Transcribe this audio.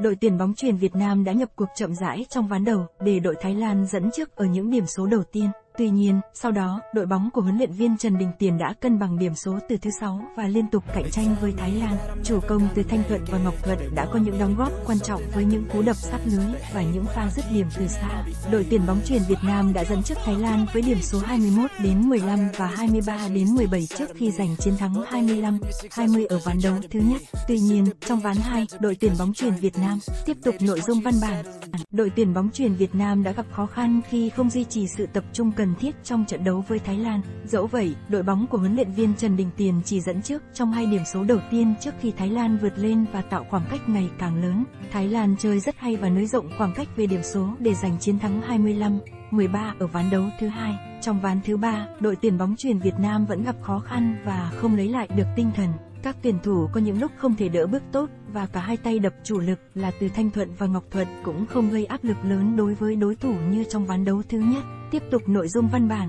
đội tuyển bóng chuyền Việt Nam đã nhập cuộc chậm rãi trong ván đầu để đội Thái Lan dẫn trước ở những điểm số đầu tiên. Tuy nhiên, sau đó, đội bóng của huấn luyện viên Trần Đình Tiền đã cân bằng điểm số từ thứ 6 và liên tục cạnh tranh với Thái Lan. Chủ công từ Thanh Thuận và Ngọc Thuận đã có những đóng góp quan trọng với những cú đập sát lưới và những pha dứt điểm từ xa. Đội tuyển bóng chuyền Việt Nam đã dẫn trước Thái Lan với điểm số 21 đến 15 và 23 đến 17 trước khi giành chiến thắng 25 20 ở ván đấu thứ nhất. Tuy nhiên, trong ván 2, đội tuyển bóng chuyền Việt Nam tiếp tục nội dung văn bản. Vâng đội tuyển bóng chuyền Việt Nam đã gặp khó khăn khi không duy trì sự tập trung cần thiết trong trận đấu với Thái Lan. Dẫu vậy, đội bóng của huấn luyện viên Trần Đình Tiền chỉ dẫn trước trong hai điểm số đầu tiên trước khi Thái Lan vượt lên và tạo khoảng cách ngày càng lớn. Thái Lan chơi rất hay và nới rộng khoảng cách về điểm số để giành chiến thắng 25 13 ở ván đấu thứ hai. Trong ván thứ ba, đội tuyển bóng chuyền Việt Nam vẫn gặp khó khăn và không lấy lại được tinh thần. Các tuyển thủ có những lúc không thể đỡ bước tốt và cả hai tay đập chủ lực là từ Thanh Thuận và Ngọc Thuận cũng không gây áp lực lớn đối với đối thủ như trong ván đấu thứ nhất. Tiếp tục nội dung văn bản,